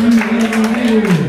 Obrigado.